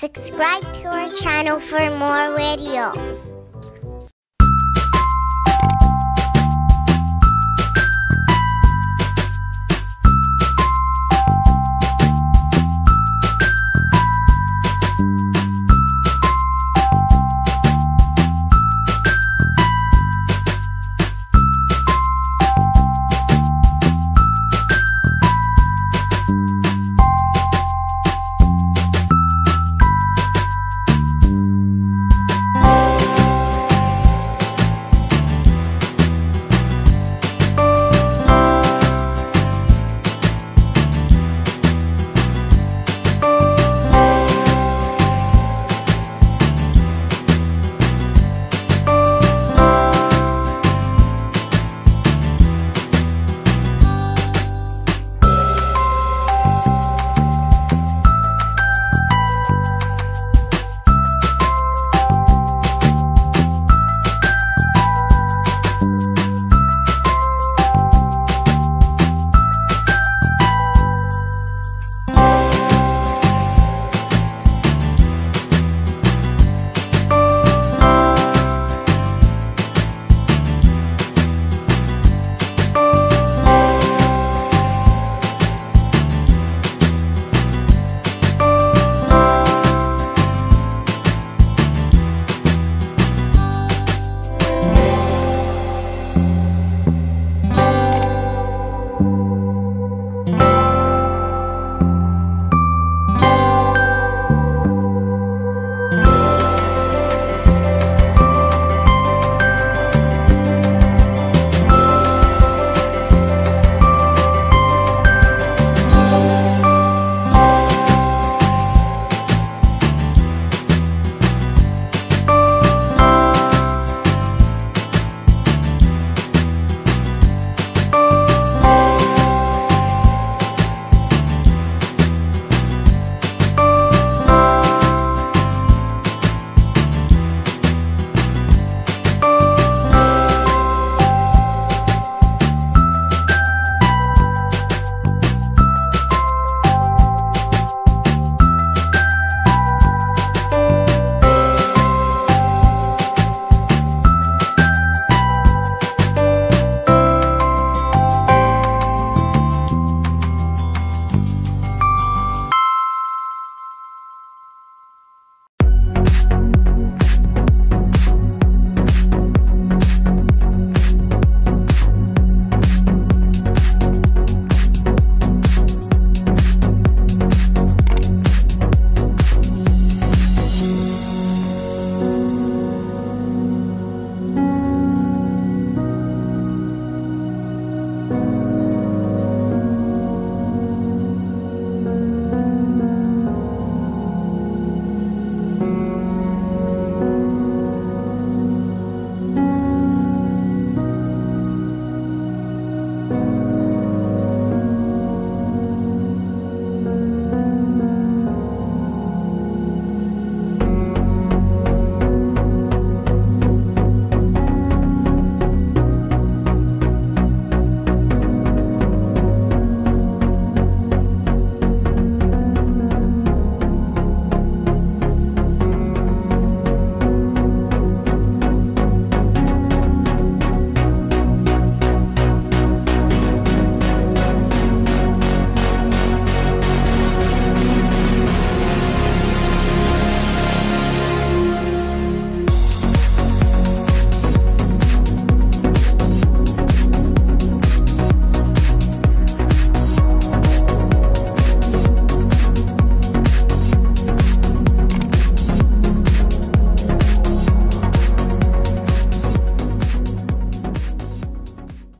Subscribe to our channel for more videos.